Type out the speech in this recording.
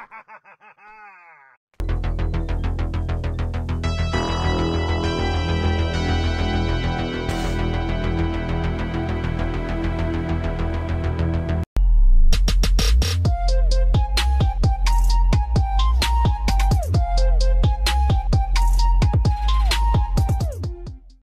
哈哈哈哈哈。